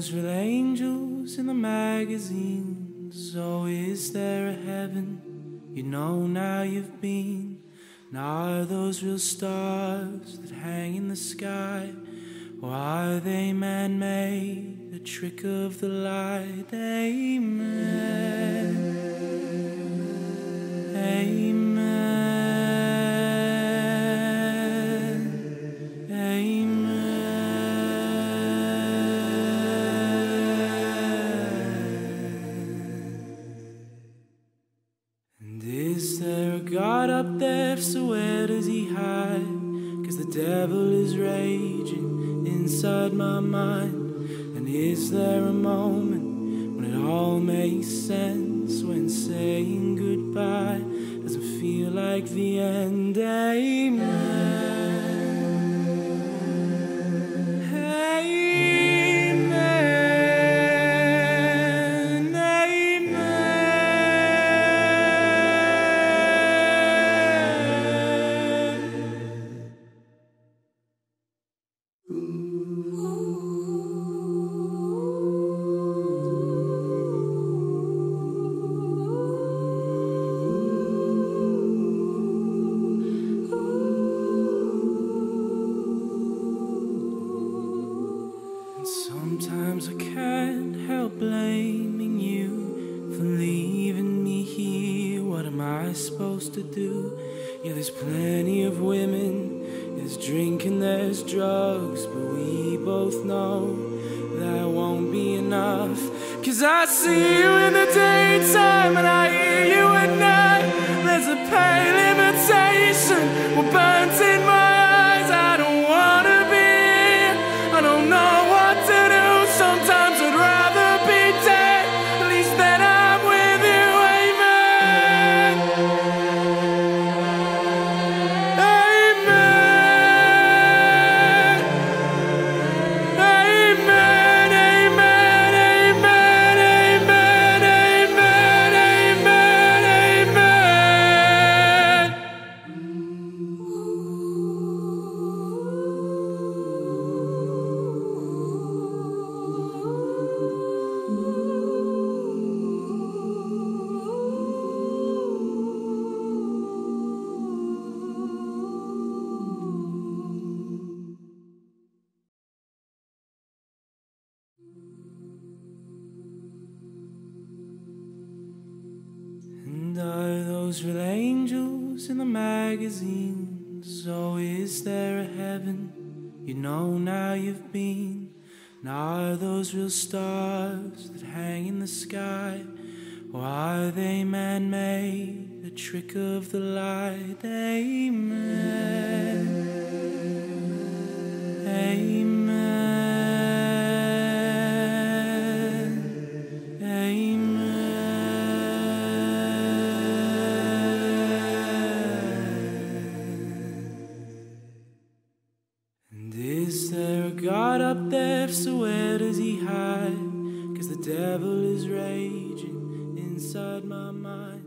those real angels in the magazines? Oh, is there a heaven? You know now you've been. Now are those real stars that hang in the sky? Or are they man made? A trick of the light? Amen. Amen. And is there a God up there? So where does he hide? Cause the devil is raging inside my mind. And is there a moment when it all makes sense? When saying goodbye doesn't feel like the end? Amen. Supposed to do? Yeah, there's plenty of women, there's drinking, there's drugs, but we both know that won't be enough. Cause I see you in the daytime and I hear you at night. There's a pale those real angels in the magazines? Oh, is there a heaven? You know now you've been. Now are those real stars that hang in the sky? Or are they man made? A trick of the light? Amen. Up there? So where does he hide? Cause the devil is raging inside my mind.